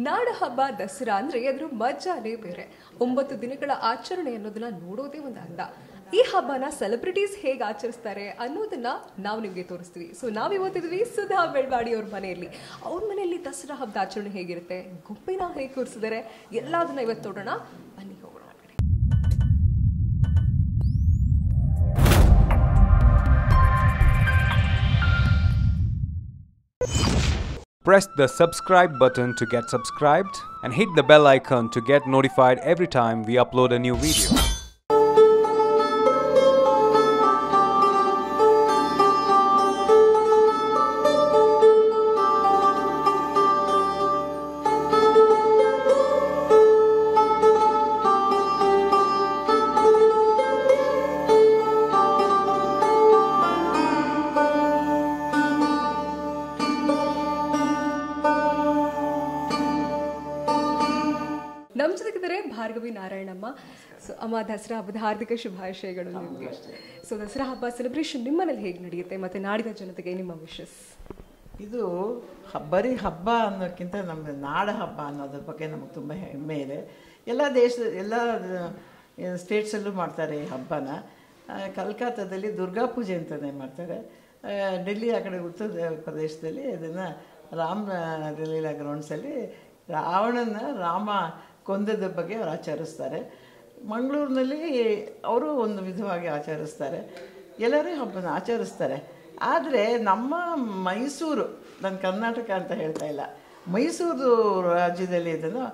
ನಾಡ ಹಬ್ಬ ದಸರಾ ಅಂದ್ರೆ ಅದ್ರ ಮಜಾನೇ ಬೇರೆ. ಒಂಬತ್ತು ದಿನಗಳ ಆಚರಣೆ ಅನ್ನೋದನ್ನ ನೋಡೋದೇ ಒಂದು ಅಂದ ಈ ಹಬ್ಬನ ಸೆಲೆಬ್ರಿಟೀಸ್ ಹೇಗೆ ಆಚರಿಸ್ತಾರೆ ಅನ್ನೋದನ್ನ ನಾವು ನಿಮಗೆ ತೋರಿಸ್ತೀವಿ. ಸೊ ನಾವು ಇವತ್ತಿದ್ವಿ ಸುಧಾ ಬೆಳ್ವಾಡಿ ಅವ್ರ ಮನೆಯಲ್ಲಿ. ಅವ್ರ ಮನೆಯಲ್ಲಿ ದಸರಾ ಹಬ್ಬದ ಆಚರಣೆ ಹೇಗಿರುತ್ತೆ? ಗುಂಪಿನ ಹೇಗೆ ಕೂರಿಸಿದ್ದಾರೆ ಎಲ್ಲದನ್ನ ಇವತ್ತು ನೋಡೋಣ. ಬನ್ನಿ. Press the subscribe button to get subscribed and hit the bell icon to get notified every time we upload a new video. Bhargavi Narayanamma. So ಅಮ್ಮ ದಸರಾ ಹಬ್ಬದ ಹಾರ್ದಿಕ ಶುಭಾಶಯಗಳು ನಿಮಗೆ. ಸೊ ದಸರಾ ಹಬ್ಬ ಸೆಲೆಬ್ರೇಷನ್ ನಿಮ್ಮನಲ್ಲಿ ಹೇಗೆ ನಡೆಯುತ್ತೆ ಮತ್ತೆ ನಾಡಿನ ಜನತೆಗೆ ನಿಮ್ಮ ವಿಶಸ್ ಇದು ಬರೀ ಹಬ್ಬ ಅನ್ನೋಕ್ಕಿಂತ ನಮ್ಮ ನಾಡ ಹಬ್ಬ ಅನ್ನೋದ್ರ ಬಗ್ಗೆ ನಮಗೆ ತುಂಬ ಹೆಮ್ಮೆ ಇದೆ. ಎಲ್ಲ ದೇಶದ ಎಲ್ಲ ಸ್ಟೇಟ್ಸಲ್ಲೂ ಮಾಡ್ತಾರೆ ಈ ಹಬ್ಬನ. ಕಲ್ಕತ್ತಾದಲ್ಲಿ ದುರ್ಗಾ ಪೂಜೆ ಅಂತಲೇ ಮಾಡ್ತಾರೆ. ಡೆಲ್ಲಿ ಆ ಕಡೆ ಉತ್ತರ ಪ್ರದೇಶದಲ್ಲಿ ಅದನ್ನು ರಾಮ ಲೀಲಾ ಗ್ರೌಂಡ್ಸಲ್ಲಿ ರಾವಣನ ರಾಮ ಕೊಂದದ ಬಗ್ಗೆ ಅವ್ರು ಆಚರಿಸ್ತಾರೆ. ಮಂಗಳೂರಿನಲ್ಲಿ ಅವರು ಒಂದು ವಿಧವಾಗಿ ಆಚರಿಸ್ತಾರೆ. ಎಲ್ಲರೂ ಹಬ್ಬನ ಆಚರಿಸ್ತಾರೆ. ಆದರೆ ನಮ್ಮ ಮೈಸೂರು, ನಾನು ಕರ್ನಾಟಕ ಅಂತ ಹೇಳ್ತಾ ಇಲ್ಲ. ಮೈಸೂರು ರಾಜ್ಯದಲ್ಲಿ ಇದನ್ನು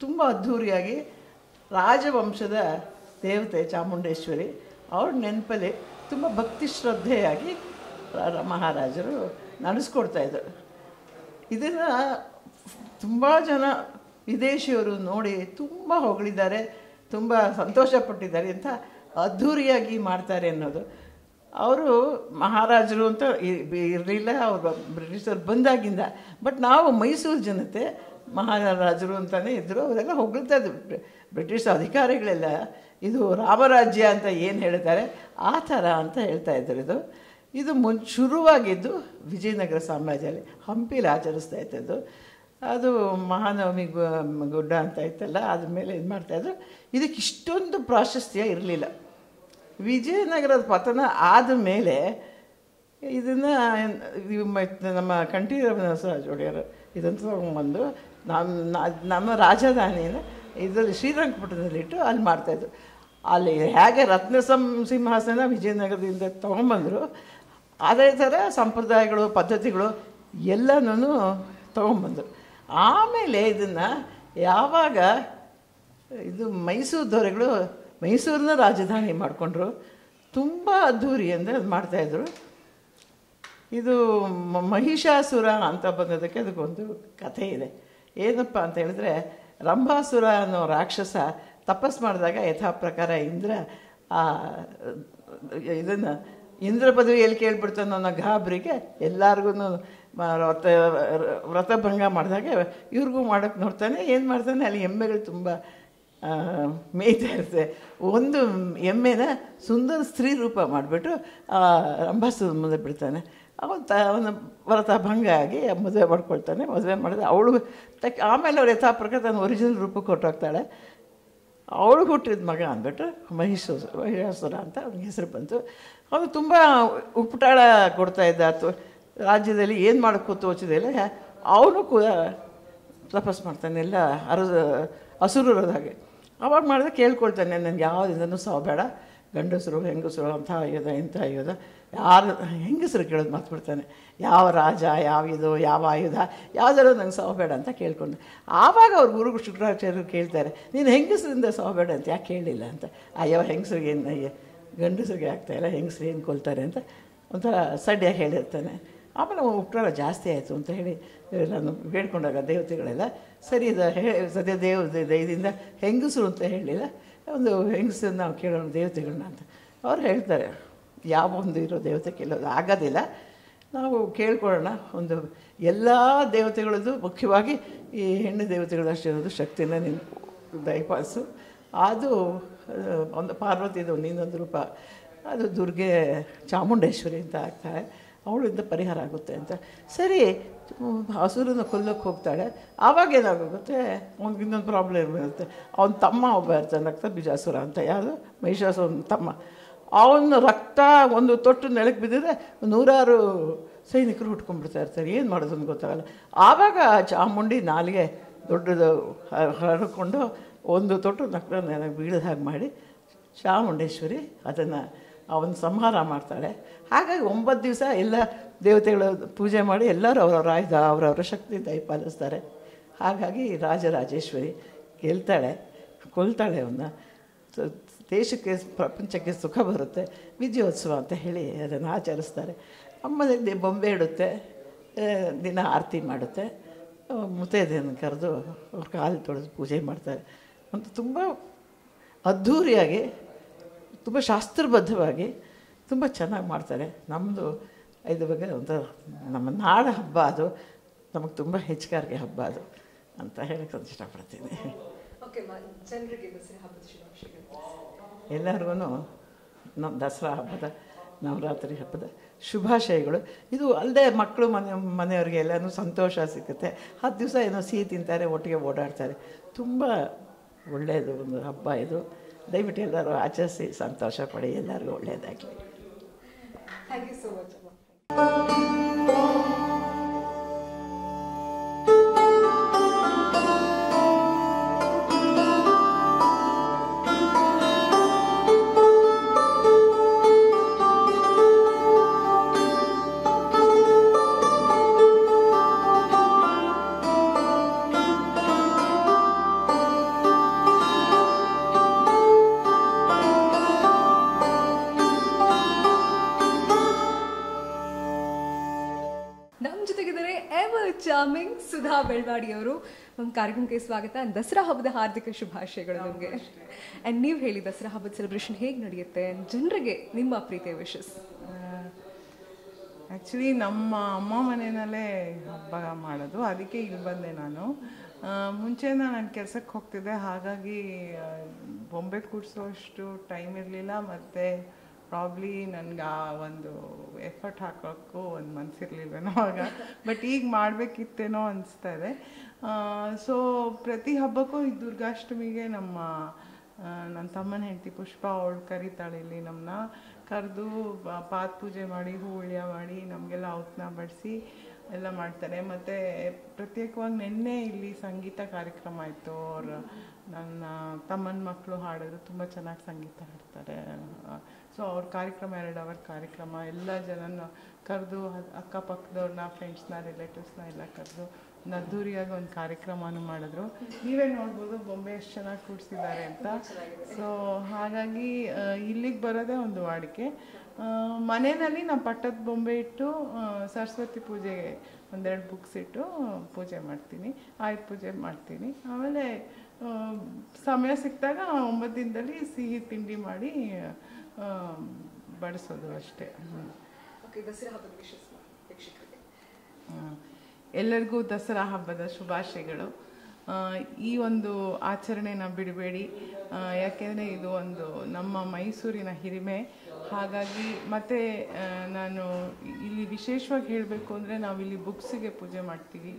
ತುಂಬ ಅದ್ಧೂರಿಯಾಗಿ ರಾಜವಂಶದ ದೇವತೆ ಚಾಮುಂಡೇಶ್ವರಿ ಅವ್ರ ನೆನಪಲ್ಲಿ ತುಂಬ ಭಕ್ತಿ ಶ್ರದ್ಧೆಯಾಗಿ ಮಹಾರಾಜರು ನಡೆಸ್ಕೊಡ್ತಾಯಿದ್ರು ಇದನ್ನು ತುಂಬ ಜನ ವಿದೇಶಿಯವರು ನೋಡಿ ತುಂಬ ಹೊಗಳಿದ್ದಾರೆ, ತುಂಬ ಸಂತೋಷಪಟ್ಟಿದ್ದಾರೆ ಅಂತ ಅದ್ಧೂರಿಯಾಗಿ ಮಾಡ್ತಾರೆ ಅನ್ನೋದು. ಅವರು ಮಹಾರಾಜರು ಅಂತ ಇರಲಿಲ್ಲ, ಅವರು ಬ್ರಿಟಿಷರು ಬಂದಾಗಿಂದ. ಬಟ್ ನಾವು ಮೈಸೂರು ಜನತೆ ಮಹಾರಾಜರು ಅಂತಲೇ ಇದ್ದರು ಅವರೆಲ್ಲ ಹೊಗಳ್ತಾ ಇದ್ರು. ಬ್ರಿ- ಬ್ರಿಟಿಷ್ ಅಧಿಕಾರಿಗಳೆಲ್ಲ, ಇದು ರಾಮರಾಜ್ಯ ಅಂತ ಏನು ಹೇಳ್ತಾರೆ, ಆ ಥರ ಅಂತ ಹೇಳ್ತಾ ಇದ್ದರು ಇದು. ಇದು ಮುನ್, ಶುರುವಾಗಿದ್ದು ವಿಜಯನಗರ ಸಾಮ್ರಾಜ್ಯದಲ್ಲಿ ಹಂಪಿಲಿ ಆಚರಿಸ್ತಾ ಇದ್ದದ್ದು. ಅದು ಮಹಾನವಮಿ ಗುಡ್ಡ ಅಂತ ಇತ್ತಲ್ಲ ಅದ್ರ ಮೇಲೆ ಇದು ಮಾಡ್ತಾಯಿದ್ರು ಇದಕ್ಕೆ ಇಷ್ಟೊಂದು ಪ್ರಾಶಸ್ತ್ಯ ಇರಲಿಲ್ಲ. ವಿಜಯನಗರದ ಪತನ ಆದ ಮೇಲೆ ಇದನ್ನು ನಮ್ಮ ಕಂಠೀರವನ ನರಸರಾಜ ಒಡೆಯರು ಇದನ್ನು ತೊಗೊಂಬಂದು ನಮ್ಮ ನಮ್ಮ ರಾಜಧಾನಿಯನ್ನು ಇದರಲ್ಲಿ ಶ್ರೀರಂಗಪಟ್ಟಣದಲ್ಲಿಟ್ಟು ಅಲ್ಲಿ ಮಾಡ್ತಾಯಿದ್ರು ಅಲ್ಲಿ ಹೇಗೆ ರತ್ನ ಸಂ, ಸಿಂಹಾಸನ ವಿಜಯನಗರದಿಂದ ತೊಗೊಂಬಂದರು ಅದೇ ಥರ ಸಂಪ್ರದಾಯಗಳು, ಪದ್ಧತಿಗಳು ಎಲ್ಲನೂ ತೊಗೊಂಬಂದರು ಆಮೇಲೆ ಇದನ್ನು ಯಾವಾಗ ಇದು ಮೈಸೂರು ದೊರೆಗಳು ಮೈಸೂರನ್ನ ರಾಜಧಾನಿ ಮಾಡಿಕೊಂಡ್ರು. ತುಂಬ ಅದ್ಧೂರಿ ಅಂದರೆ ಅದು ಮಾಡ್ತಾಯಿದ್ರು ಇದು ಮಹಿಷಾಸುರ ಅಂತ ಬಂದದಕ್ಕೆ ಅದಕ್ಕೊಂದು ಕಥೆ ಇದೆ. ಏನಪ್ಪ ಅಂತ ಹೇಳಿದ್ರೆ, ರಂಭಾಸುರ ಅನ್ನೋ ರಾಕ್ಷಸ ತಪಸ್ ಮಾಡಿದಾಗ ಯಥಾ ಪ್ರಕಾರ ಇಂದ್ರ, ಆ, ಇದನ್ನು ಇಂದ್ರ ಪದವಿ ಎಲ್ಲಿ ಕೇಳ್ಬಿಡ್ತಾನೋ ಅನ್ನೋ ಗಾಬರಿಗೆ ಎಲ್ಲರಿಗೂ ವ್ರತ ವ್ರತಭಂಗ ಮಾಡಿದಾಗ ಇವ್ರಿಗೂ ಮಾಡೋಕ್ಕೆ ನೋಡ್ತಾನೆ, ಏನು ಮಾಡ್ತಾನೆ, ಅಲ್ಲಿ ಎಮ್ಮೆಗಳು ತುಂಬ ಮೇಯ್ತಾ ಇರುತ್ತೆ. ಒಂದು ಎಮ್ಮೆನ ಸುಂದರ ಸ್ತ್ರೀ ರೂಪ ಮಾಡಿಬಿಟ್ಟು ರಂಭಾಸದ ಮುಂದೆ ಬಿಡ್ತಾನೆ. ಅವನು ತ, ಅವನು ವ್ರತ ಭಂಗ ಆಗಿ ಮದುವೆ ಮಾಡ್ಕೊಳ್ತಾನೆ. ಮದುವೆ ಮಾಡಿದ ಅವಳು ತಕ್ಕ ಆಮೇಲೆ ಅವ್ರು ಯಥಾಪ್ರಕ ತನ್ನ ಒರಿಜಿನಲ್ ರೂಪಕ್ಕೆ ಕೊಟ್ಟೋಗ್ತಾಳೆ ಅವಳು ಹುಟ್ಟಿದ ಮಗ ಅಂದ್ಬಿಟ್ಟು ಮಹಿಷಾಸುರ ಮಹಿಷಾಸುರ ಅಂತ ಅವನಿಗೆ ಹೆಸರು ಬಂತು. ಅವನು ತುಂಬ ಉಪ್ಪುಟಾಳ ಕೊಡ್ತಾಯಿದ್ದ ಅಥವಾ ರಾಜ್ಯದಲ್ಲಿ ಏನು ಮಾಡೋಕ್ಕೂ ತೋಚಿದಿಲ್ಲ ಅವನು ಕೂಡ ತಪಸ್ ಮಾಡ್ತಾನೆ, ಎಲ್ಲ ಅರ ಹಸುರದ ಹಾಗೆ. ಅವಾಗ ಮಾಡಿದ್ರೆ ಕೇಳ್ಕೊಳ್ತಾನೆ, ನನಗೆ ಯಾವುದಿಂದನೂ ಸಾವಬೇಡ ಗಂಡಸರು, ಹೆಂಗಸರು, ಅಂತ ಅಯ್ಯೋದ ಇಂಥ ಅಯ್ಯೋದ ಯಾರು, ಹೆಂಗಸರು ಕೇಳೋದು ಮಾತ್ಬಿಡ್ತಾನೆ ಯಾವ ರಾಜ, ಯಾವ ಇದು, ಯಾವ ಆಯುಧ, ಯಾವುದಾದ್ರು ನಂಗೆ ಸಾವಬೇಡ ಅಂತ ಕೇಳ್ಕೊಂಡು. ಆವಾಗ ಅವ್ರು ಗುರು ಶುಕ್ರಾಚಾರ್ಯರು ಕೇಳ್ತಾರೆ, ನೀನು ಹೆಂಗಸರಿಂದ ಸಾವಬೇಡ ಅಂತ, ಯಾಕೆ ಕೇಳಿಲ್ಲ ಅಂತ. ಅಯ್ಯೋ, ಹೆಂಗಸರಿಗೆ ಏನು ಅಯ್ಯ ಗಂಡಸರಿಗೆ ಆಗ್ತಾಯಿಲ್ಲ ಹೆಂಗಸ್ರು ಏನು ಕೊಲ್ತಾರೆ ಅಂತ. ಒಂಥರ ಸಡ್ಯಾಗಿ ಹೇಳಿರ್ತಾನೆ. ಆಮೇಲೆ ಉಪಕಾರ ಜಾಸ್ತಿ ಆಯಿತು ಅಂತ ಹೇಳಿ, ನಾನು ಬೇಡ್ಕೊಂಡಾಗ ದೇವತೆಗಳೆಲ್ಲ, ಸರಿ, ಇದು ಹೇ, ಸದ್ಯ ದೇವ ದೈದಿಂದ ಹೆಂಗಸರು ಅಂತ ಹೇಳಿಲ್ಲ, ಒಂದು ಹೆಂಗಸನ್ನು ನಾವು ಕೇಳೋಣ, ದೇವತೆಗಳನ್ನ ಅಂತ. ಅವ್ರು ಹೇಳ್ತಾರೆ, ಯಾವ ಒಂದು ಇರೋ ದೇವತೆ ಕೇಳೋದು ಆಗೋದಿಲ್ಲ, ನಾವು ಕೇಳ್ಕೊಳ್ಳೋಣ, ಒಂದು ಎಲ್ಲ ದೇವತೆಗಳದ್ದು ಮುಖ್ಯವಾಗಿ ಈ ಹೆಣ್ಣು ದೇವತೆಗಳಷ್ಟು ಇರೋದು ಶಕ್ತಿನ ನೀನು ದಯಪಾಲಿಸು ಅದು ಒಂದು ಪಾರ್ವತಿದು ಇನ್ನೊಂದು ರೂಪ, ಅದು ದುರ್ಗೆ ಚಾಮುಂಡೇಶ್ವರಿ ಅಂತ ಆಗ್ತಾರೆ. ಅವಳಿಂದ ಪರಿಹಾರ ಆಗುತ್ತೆ ಅಂತ. ಸರಿ, ಹಸುರನ್ನ ಕೊಲ್ಲಕ್ಕೆ ಹೋಗ್ತಾಳೆ. ಆವಾಗ ಏನಾಗುತ್ತೆ ಅವ್ನಿಗೆ ಇನ್ನೊಂದು ಪ್ರಾಬ್ಲಮ್ ಇರುತ್ತೆ. ಅವನ ತಮ್ಮ ಒಬ್ಬ ಇರ್ತಾನೆ, ರಕ್ತ ಬಿಜಾಸುರ ಅಂತ. ಯಾರು? ಮಹಿಷಾಸುರನ ತಮ್ಮ. ಅವನ ರಕ್ತ ಒಂದು ತೊಟ್ಟು ನೆಲಕ್ಕೆ ಬಿದ್ದರೆ ನೂರಾರು ಸೈನಿಕರು ಹುಟ್ಕೊಂಡ್ಬಿಡ್ತಾ ಇರ್ತಾರೆ. ಏನು ಮಾಡೋದು ಅಂತ ಗೊತ್ತಾಗಲ್ಲ. ಆವಾಗ ಚಾಮುಂಡಿ ನಾಲಿಗೆ ದೊಡ್ಡದು ಹರಡಿಕೊಂಡು ಹರಡ್ಕೊಂಡು ಒಂದು ತೊಟ್ಟು ರಕ್ತ ನೆಲಕ್ಕೆ ಬೀಳದ ಹಾಗೆ ಮಾಡಿ ಚಾಮುಂಡೇಶ್ವರಿ ಅದನ್ನು ಅವನ ಸಂಹಾರ ಮಾಡ್ತಾಳೆ. ಹಾಗಾಗಿ ಒಂಬತ್ತು ದಿವಸ ಎಲ್ಲ ದೇವತೆಗಳ ಪೂಜೆ ಮಾಡಿ ಎಲ್ಲರೂ ಅವರವರ ಆಯುಧ, ಅವರವರ ಶಕ್ತಿ ದಯಪಾಲಿಸ್ತಾರೆ ಹಾಗಾಗಿ ರಾಜರಾಜೇಶ್ವರಿ ಗೆಲ್ತಾಳೆ ಕೊಲ್ತಾಳೆ ಅವನ್ನ ದೇಶಕ್ಕೆ, ಪ್ರಪಂಚಕ್ಕೆ ಸುಖ ಬರುತ್ತೆ, ವಿಜಯೋತ್ಸವ ಅಂತ ಹೇಳಿ ಅದನ್ನು ಆಚರಿಸ್ತಾರೆ. ಅಮ್ಮನಲ್ಲಿ ಬೊಂಬೆ ಇಡುತ್ತೆ ದಿನ ಆರತಿ ಮಾಡುತ್ತೆ. ಮುತ್ತೈದೆಯನ್ನು ಕರೆದು ಅವ್ರ ಕಾಲು ತೊಳೆದು ಪೂಜೆ ಮಾಡ್ತಾರೆ. ಅಂತ ತುಂಬ ಅದ್ಧೂರಿಯಾಗಿ ತುಂಬ ಶಾಸ್ತ್ರಬದ್ಧವಾಗಿ ತುಂಬ ಚೆನ್ನಾಗಿ ಮಾಡ್ತಾರೆ. ನಮ್ಮದು ಇದು ಬಗ್ಗೆ ಒಂದು ನಮ್ಮ ನಾಡ ಹಬ್ಬ ಅದು. ನಮಗೆ ತುಂಬ ಹೆಚ್ಚುಗಾರಿಕೆ ಹಬ್ಬ ಅದು ಅಂತ ಹೇಳಕ್ಕೆ ಒಂದು ಇಷ್ಟಪಡ್ತೀನಿ. ಎಲ್ಲರಿಗೂ ನಮ್ಮ ದಸರಾ ಹಬ್ಬದ ನವರಾತ್ರಿ ಹಬ್ಬದ ಶುಭಾಶಯಗಳು. ಇದು ಅಲ್ಲದೆ ಮಕ್ಕಳು ಮನೆ ಮನೆಯವ್ರಿಗೆ ಎಲ್ಲನೂ ಸಂತೋಷ ಸಿಗುತ್ತೆ. ಹತ್ತು ದಿವಸ ಏನೋ ಸಿಹಿ ತಿಂತಾರೆ ಒಟ್ಟಿಗೆ ಓಡಾಡ್ತಾರೆ. ತುಂಬ ಒಳ್ಳೆಯದು ಒಂದು ಹಬ್ಬ ಇದು. ದಯವಿಟ್ಟು ಎಲ್ಲರೂ ಆಚರಿಸಿ ಸಂತೋಷ ಪಡಿ ಎಲ್ಲರಿಗೂ ಒಳ್ಳೆಯದಾಗಲಿ ಥ್ಯಾಂಕ್ ಯು ಸೋ ಮಚ್ ಅವರು ನಮ್ಮ ಕಾರ್ಯಕ್ರಮಕ್ಕೆ ಸ್ವಾಗತ. ದಸರಾ ಹಬ್ಬದ ಹಾರ್ದಿಕ ಶುಭಾಶಯಗಳು ನಮಗೆ. ಆ್ಯಂಡ್ ನೀವು ಹೇಳಿ ದಸರಾ ಹಬ್ಬದ ಸೆಲೆಬ್ರೇಷನ್ ಹೇಗೆ ನಡೆಯುತ್ತೆ? ಜನರಿಗೆ ನಿಮ್ಮ ಪ್ರೀತಿಯ ವಿಶಸ್ ಆ್ಯಕ್ಚುಲಿ ನಮ್ಮ ಅಮ್ಮ ಮನೆಯಲ್ಲೇ ಹಬ್ಬ ಮಾಡೋದು. ಅದಕ್ಕೆ ಇಲ್ಲಿ ಬಂದೆ ನಾನು. ಮುಂಚೆಯಿಂದ ನಾನು ಕೆಲಸಕ್ಕೆ ಹೋಗ್ತಿದ್ದೆ. ಹಾಗಾಗಿ ಬೊಂಬೆ ಕೂಡಿಸೋ ಅಷ್ಟು ಟೈಮ್ ಇರಲಿಲ್ಲ. ಮತ್ತು ಪ್ರಾಬ್ಲಿ ನನಗೆ ಆ ಒಂದು ಎಫರ್ಟ್ ಹಾಕೋಕ್ಕೂ ಒಂದು ಮನಸ್ಸಿರ್ಲಿಲ್ವೇನೋ ಆಗ. ಬಟ್ ಈಗ ಮಾಡಬೇಕಿತ್ತೇನೋ ಅನಿಸ್ತಾ ಇದೆ ಸೊ ಪ್ರತಿ ಹಬ್ಬಕ್ಕೂ ಈ ದುರ್ಗಾಷ್ಟಮಿಗೆ ನಮ್ಮ ನನ್ನ ತಮ್ಮನ ಹೆಂಡತಿ ಪುಷ್ಪ ಅವಳು ಕರೀತಾಳೆ ಇಲ್ಲಿ ನಮ್ಮನ್ನ ಕರೆದು ಪಾದ ಪೂಜೆ ಮಾಡಿ, ಹೂಳ್ಯ ಮಾಡಿ, ನಮಗೆಲ್ಲ ಔತ್ನ ಬಡಿಸಿ ಎಲ್ಲ ಮಾಡ್ತಾರೆ. ಮತ್ತು ಪ್ರತ್ಯೇಕವಾಗಿ ನಿನ್ನೆ ಇಲ್ಲಿ ಸಂಗೀತ ಕಾರ್ಯಕ್ರಮ ಆಯಿತು. ಅವ್ರ ನನ್ನ ತಮ್ಮನ ಮಕ್ಕಳು ಹಾಡಿದ್ರು ತುಂಬ ಚೆನ್ನಾಗಿ ಸಂಗೀತ ಹಾಡ್ತಾರೆ. ಸೊ ಅವ್ರ ಕಾರ್ಯಕ್ರಮ ಎರಡು ಅವರ್ ಕಾರ್ಯಕ್ರಮ ಎಲ್ಲ ಜನನ ಕರೆದು ಅಕ್ಕಪಕ್ಕದವ್ರನ್ನ ಫ್ರೆಂಡ್ಸ್ನ ರಿಲೇಟಿವ್ಸ್ನ ಎಲ್ಲ ಕರೆದು ಒಂದು ಅದ್ದೂರಿಯಾಗಿ ಒಂದು ಕಾರ್ಯಕ್ರಮನೂ ಮಾಡಿದ್ರು. ನೀವೇ ನೋಡ್ಬೋದು ಬೊಂಬೆ ಎಷ್ಟು ಚೆನ್ನಾಗಿ ಕೂಡಿಸಿದ್ದಾರೆ ಅಂತ. ಸೊ ಹಾಗಾಗಿ ಇಲ್ಲಿಗೆ ಬರೋದೇ ಒಂದು ವಾಡಿಕೆ. ಮನೆಯಲ್ಲಿ ನಾವು ಪಟ್ಟದ ಬೊಂಬೆ ಇಟ್ಟು ಸರಸ್ವತಿ ಪೂಜೆಗೆ ಒಂದೆರಡು ಬುಕ್ಸ್ ಇಟ್ಟು ಪೂಜೆ ಮಾಡ್ತೀನಿ ಆಯುಧ ಪೂಜೆ ಮಾಡ್ತೀನಿ. ಆಮೇಲೆ ಸಮಯ ಸಿಕ್ಕಿದಾಗ ಒಂಬತ್ತು ದಿನದಲ್ಲಿ ಸಿಹಿ ತಿಂಡಿ ಮಾಡಿ ಬಡಿಸೋದು ಅಷ್ಟೇ. ಎಲ್ಲರಿಗೂ ದಸರಾ ಹಬ್ಬದ ಶುಭಾಶಯಗಳು. ಈ ಒಂದು ಆಚರಣೆನ ಬಿಡಬೇಡಿ. ಯಾಕೆಂದರೆ ಇದು ಒಂದು ನಮ್ಮ ಮೈಸೂರಿನ ಹಿರಿಮೆ. ಹಾಗಾಗಿ ಮತ್ತು ನಾನು ಇಲ್ಲಿ ವಿಶೇಷವಾಗಿ ಹೇಳಬೇಕು ಅಂದರೆ ನಾವಿಲ್ಲಿ ಬುಕ್ಸಿಗೆ ಪೂಜೆ ಮಾಡ್ತೀವಿ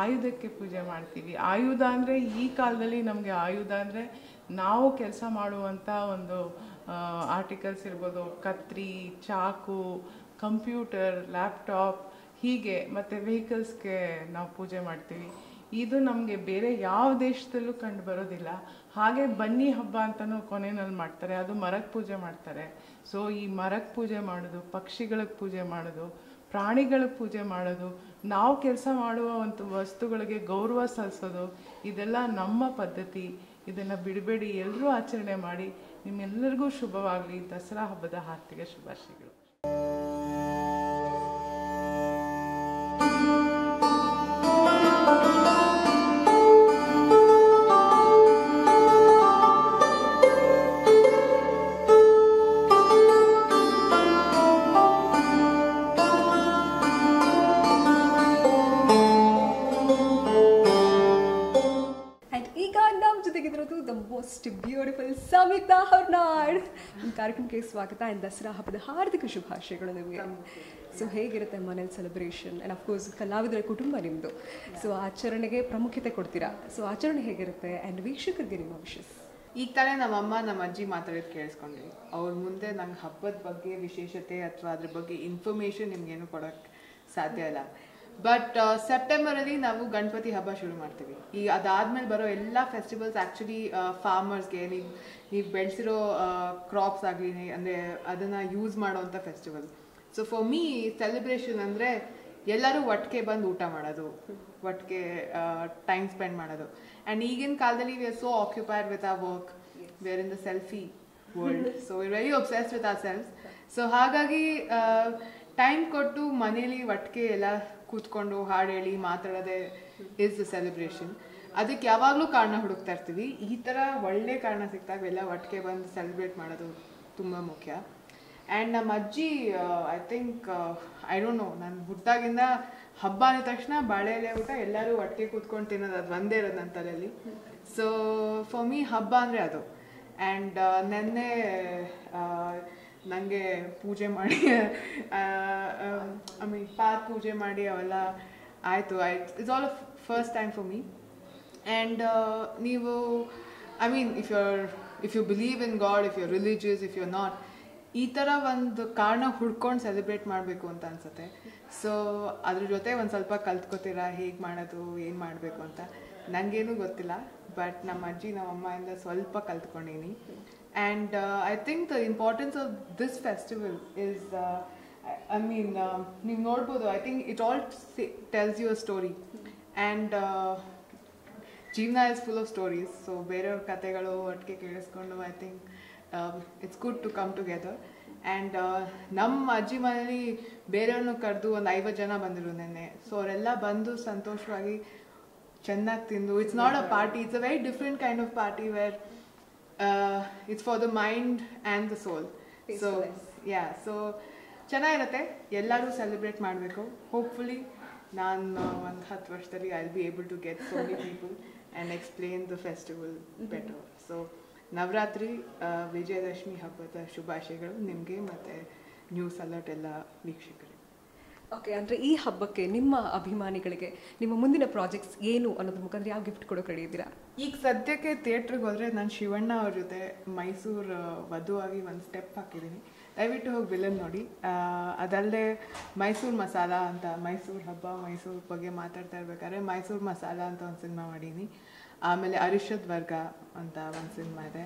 ಆಯುಧಕ್ಕೆ ಪೂಜೆ ಮಾಡ್ತೀವಿ. ಆಯುಧ ಅಂದರೆ ಈ ಕಾಲದಲ್ಲಿ ನಮಗೆ ಆಯುಧ ಅಂದರೆ ನಾವು ಕೆಲಸ ಮಾಡುವಂಥ ಒಂದು ಆರ್ಟಿಕಲ್ಸ್ ಇರ್ಬೋದು, ಕತ್ರಿ, ಚಾಕು ಕಂಪ್ಯೂಟರ್ ಲ್ಯಾಪ್ಟಾಪ್ ಹೀಗೆ ಮತ್ತು ವೆಹಿಕಲ್ಸ್ಗೆ ನಾವು ಪೂಜೆ ಮಾಡ್ತೀವಿ. ಇದು ನಮಗೆ ಬೇರೆ ಯಾವ ದೇಶದಲ್ಲೂ ಕಂಡು ಬರೋದಿಲ್ಲ. ಹಾಗೆ ಬನ್ನಿ ಹಬ್ಬ ಅಂತಲೂ ಕೊನೆಯಲ್ಲಿ ಮಾಡ್ತಾರೆ. ಅದು ಮರಕ್ಕೆ ಪೂಜೆ ಮಾಡ್ತಾರೆ. ಸೊ ಈ ಮರಕ್ಕೆ ಪೂಜೆ ಮಾಡೋದು, ಪಕ್ಷಿಗಳಿಗೆ ಪೂಜೆ ಮಾಡೋದು ಪ್ರಾಣಿಗಳಿಗೆ ಪೂಜೆ ಮಾಡೋದು, ನಾವು ಕೆಲಸ ಮಾಡುವ ಒಂದು ವಸ್ತುಗಳಿಗೆ ಗೌರವ ಸಲ್ಲಿಸೋದು, ಇದೆಲ್ಲ ನಮ್ಮ ಪದ್ಧತಿ. ಇದನ್ನು ಬಿಡಬೇಡಿ ಎಲ್ಲರೂ ಆಚರಣೆ ಮಾಡಿ. ನಿಮ್ಮೆಲ್ಲರಿಗೂ ಶುಭವಾಗಲಿ. ದಸರಾ ಹಬ್ಬದ ಹಾರ್ದಿಕ ಶುಭಾಶಯಗಳು. ನಮಿತಾ ಹೊರ್ನಾಡ್ ಈ ಕಾರ್ಯಕ್ರಮಕ್ಕೆ ಸ್ವಾಗತ. ಆ್ಯಂಡ್ ದಸರಾ ಹಬ್ಬದ ಹಾರ್ದಿಕ ಶುಭಾಶಯಗಳು ನಿಮಗೆ. ಸೊ ಹೇಗಿರುತ್ತೆ ಮನೇಲಿ ಸೆಲೆಬ್ರೇಷನ್ ಆ್ಯಂಡ್ ಅಫ್ಕೋರ್ಸ್ ಕಲಾವಿದರ ಕುಟುಂಬ ನಿಮ್ಮದು ಸೊ ಆಚರಣೆಗೆ ಪ್ರಾಮುಖ್ಯತೆ ಕೊಡ್ತೀರಾ? ಸೊ ಆಚರಣೆ ಹೇಗಿರುತ್ತೆ? ಆ್ಯಂಡ್ ವೀಕ್ಷಕರಿಗೆ ನಿಮ್ಮ ವಿಶಸ್ ಈಗ ತಾನೇ ನಮ್ಮ ಅಮ್ಮ ನಮ್ಮ ಅಜ್ಜಿ ಮಾತಾಡೋದು ಕೇಳಿಸ್ಕೊಂಡ್ವಿ. ಅವ್ರ ಮುಂದೆ ನಂಗೆ ಹಬ್ಬದ ಬಗ್ಗೆ ವಿಶೇಷತೆ ಅಥವಾ ಅದ್ರ ಬಗ್ಗೆ ಇನ್ಫಾರ್ಮೇಷನ್ ನಿಮ್ಗೇನು ಕೊಡೋಕ್ಕೆ ಸಾಧ್ಯ ಇಲ್ಲ. ಬಟ್ ಸೆಪ್ಟೆಂಬರಲ್ಲಿ ನಾವು ಗಣಪತಿ ಹಬ್ಬ ಶುರು ಮಾಡ್ತೀವಿ. ಈಗ ಅದಾದ್ಮೇಲೆ ಬರೋ ಎಲ್ಲ ಫೆಸ್ಟಿವಲ್ಸ್ ಆ್ಯಕ್ಚುಲಿ ಫಾರ್ಮರ್ಸ್ಗೆ ನೀವು ನೀವು ಬೆಳೆಸಿರೋ ಕ್ರಾಪ್ಸ್ ಆಗಲಿ ಅಂದರೆ ಅದನ್ನು ಯೂಸ್ ಮಾಡೋವಂಥ festival so for me celebration ಅಂದರೆ ಎಲ್ಲರೂ ಒಟ್ಟಿಗೆ ಬಂದು ಊಟ ಮಾಡೋದು ಒಟ್ಟಿಗೆ ಟೈಮ್ ಸ್ಪೆಂಡ್ ಮಾಡೋದು. ಆ್ಯಂಡ್ ಈಗಿನ ಕಾಲದಲ್ಲಿ we are so occupied with a work we are in the selfie world so we very obsessed with our selves so ಹಾಗಾಗಿ ಟೈಮ್ ಕೊಟ್ಟು ಮನೇಲಿ ಒಟ್ಟಿಗೆ ಎಲ್ಲ ಕೂತ್ಕೊಂಡು ಹಾಡು ಹೇಳಿ ಮಾತಾಡೋದೇ ಇಸ್ ದ ಸೆಲೆಬ್ರೇಷನ್ ಅದಕ್ಕೆ ಯಾವಾಗಲೂ ಕಾರಣ ಹುಡುಕ್ತಾ ಇರ್ತೀವಿ. ಈ ಥರ ಒಳ್ಳೆ ಕಾರಣ ಸಿಗ್ತಾ ಎಲ್ಲ ಒಟ್ಟಿಗೆ ಬಂದು ಸೆಲೆಬ್ರೇಟ್ ಮಾಡೋದು ತುಂಬ ಮುಖ್ಯ. ಆ್ಯಂಡ್ ನಮ್ಮ ಅಜ್ಜಿ I think I don't know ನಾನು ಹುಟ್ಟಾಗಿಂದ ಹಬ್ಬ ಅಂದ ತಕ್ಷಣ ಬಾಳೆ ಎಲೆ ಊಟ ಎಲ್ಲರೂ ಒಟ್ಟಿಗೆ ಕೂತ್ಕೊಂಡು ತಿನ್ನೋದು ಅದು ಒಂದೇ ಇರೋದು ನನ್ನ ತಲೆಯಲ್ಲಿ. ಸೊ ಫಾರ್ ಮೀ ಹಬ್ಬ ಅಂದರೆ ಅದು. ಆ್ಯಂಡ್ ನೆನ್ನೆ ನನಗೆ ಪೂಜೆ ಮಾಡಿ ಐ ಮೀನ್ ಪಾತ್ ಪೂಜೆ ಮಾಡಿ ಅವೆಲ್ಲ ಆಯಿತು, ಆಯ್ತು. It's all first time for me and ನೀವು I mean if you are if you believe in God if you religious if you not ಈ ಥರ ಒಂದು ಕಾರಣ ಹುಡ್ಕೊಂಡು ಸೆಲೆಬ್ರೇಟ್ ಮಾಡಬೇಕು ಅಂತ ಅನ್ಸುತ್ತೆ. ಸೊ ಅದ್ರ ಜೊತೆ ಒಂದು ಸ್ವಲ್ಪ ಕಲ್ತ್ಕೋತೀರಾ, ಹೇಗೆ ಮಾಡೋದು, ಏನು ಮಾಡಬೇಕು ಅಂತ? ನನಗೇನು ಗೊತ್ತಿಲ್ಲ. ಬಟ್ ನಮ್ಮ ಅಜ್ಜಿ ನಮ್ಮ ಅಮ್ಮಯಿಂದ ಸ್ವಲ್ಪ ಕಲ್ತ್ಕೊಂಡೀನಿ. And I think the importance of this festival is I mean ನೀವು ನೋಡ್ಬೋದು I think it all tells your story and ಜೀವನ is full of stories so ಬೇರೆಯವ್ರ ಕತೆಗಳು ಒಟ್ಟಿಗೆ ಕೇಳಿಸ್ಕೊಂಡು I think it's good to come together and ನಮ್ಮ ಅಜ್ಜಿ ಮನೇಲಿ ಬೇರೆಯವ್ರನ್ನ ಕರೆದು ಒಂದು ಐವತ್ತು ಜನ ಬಂದರು ನೆನ್ನೆ. ಸೊ ಅವರೆಲ್ಲ ಬಂದು ಸಂತೋಷವಾಗಿ ಚೆನ್ನಾಗಿ ತಿಂದು it's not a party it's a very different kind of party where it's for the mind and the soul so yeah so ಚೆನ್ನಾಗಿರುತ್ತೆ. ಎಲ್ಲರೂ ಸೆಲೆಬ್ರೇಟ್ ಮಾಡಬೇಕು. ಹೋಪ್ಫುಲಿ ನಾನು ಒಂದು ಹತ್ತು ವರ್ಷದಲ್ಲಿ I be able to get so many people and explain the festival better so Navaratri Vijayadashami ಹಬ್ಬದ ಶುಭಾಶಯಗಳು ನಿಮಗೆ ಮತ್ತು ನ್ಯೂಸ್ ಅಲರ್ಟ್ ಎಲ್ಲ ವೀಕ್ಷಕರಿಗೆ. ಓಕೆ, ಅಂದರೆ ಈ ಹಬ್ಬಕ್ಕೆ ನಿಮ್ಮ ಅಭಿಮಾನಿಗಳಿಗೆ ನಿಮ್ಮ ಮುಂದಿನ ಪ್ರಾಜೆಕ್ಟ್ಸ್ ಏನು ಅನ್ನೋದ್ರ ಮುಖಾಂತರ ಯಾವ ಗಿಫ್ಟ್ ಕೊಡೋಕೆ ರೆಡಿ ಇದ್ದೀರಾ? ಈಗ ಸದ್ಯಕ್ಕೆ ಥಿಯೇಟ್ರಿಗೆ ಹೋದರೆ ನಾನು ಶಿವಣ್ಣ ಅವ್ರ ಜೊತೆ ಮೈಸೂರು ವಧುವಾಗಿ ಒಂದು ಸ್ಟೆಪ್ ಹಾಕಿದ್ದೀನಿ ದಯವಿಟ್ಟು ಹೋಗಿ ವಿಲನ್ ನೋಡಿ. ಅದಲ್ಲದೆ ಮೈಸೂರು ಮಸಾಲ ಅಂತ, ಮೈಸೂರು ಹಬ್ಬ, ಮೈಸೂರು ಬಗ್ಗೆ ಮಾತಾಡ್ತಾ ಇರ್ಬೇಕಾದ್ರೆ ಮೈಸೂರು ಮಸಾಲ ಅಂತ ಒಂದು ಸಿನಿಮಾ ಮಾಡೀನಿ ಆಮೇಲೆ ಅರಿಷದ್ ವರ್ಗ ಅಂತ ಒಂದು ಸಿನಿಮಾ ಇದೆ.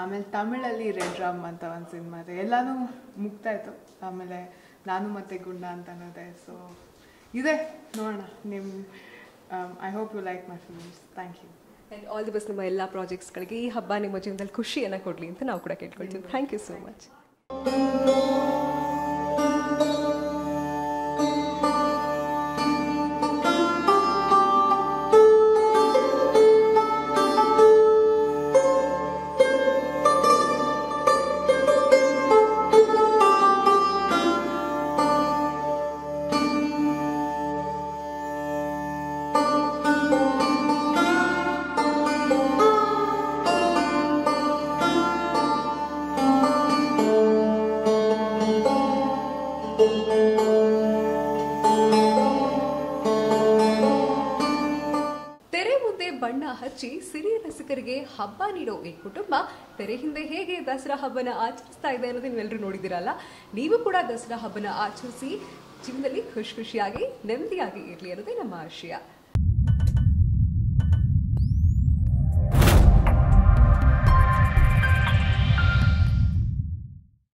ಆಮೇಲೆ ತಮಿಳಲ್ಲಿ ರೆಡ್ ರಾಮ್ ಅಂತ ಒಂದು ಸಿನಿಮಾ ಇದೆ. ಎಲ್ಲನೂ ಮುಗ್ತಾಯಿತ್ತು ಆಮೇಲೆ ನಾನು ಮತ್ತೆ ಗುಂಡ ಅಂತ ಅನ್ನೋದೆ ಸೊ ಇದೆ ನೋಡೋಣ. ನಿಮ್ಮ I hope you like my films thank you and all the best ನಿಮ್ಮ ಎಲ್ಲ ಪ್ರಾಜೆಕ್ಟ್ಸ್ಗಳಿಗೆ. ಈ ಹಬ್ಬ ನಿಮ್ಮ ಜೀವನದಲ್ಲಿ ಖುಷಿಯನ್ನು ಕೊಡಲಿ ಅಂತ ನಾವು ಕೂಡ ಕೇಳ್ಕೊಳ್ತೀವಿ. ಥ್ಯಾಂಕ್ ಯು ಸೋ ಮಚ್ ಬಣ್ಣ ಹಚ್ಚಿ ಸಿರಿಯ ರಸಿಕರಿಗೆ ಹಬ್ಬ ನೀಡೋ ಈ ಕುಟುಂಬ ತೆರೆ ಹಿಂದೆ ಹೇಗೆ ದಸರಾ ಹಬ್ಬನ ಆಚರಿಸ್ತಾ ಇದೆ ಅನ್ನೋದು ನೀವೆಲ್ಲರೂ ನೋಡಿದಿರಲ್ಲ. ನೀವು ಕೂಡ ದಸರಾ ಹಬ್ಬನ ಆಚರಿಸಿ ಜೀವನದಲ್ಲಿ ಖುಷಿ ಖುಷಿಯಾಗಿ ನೆಮ್ಮದಿಯಾಗಿ ಇರಲಿ ಅನ್ನೋದೇ ನಮ್ಮ ಆಶಯ.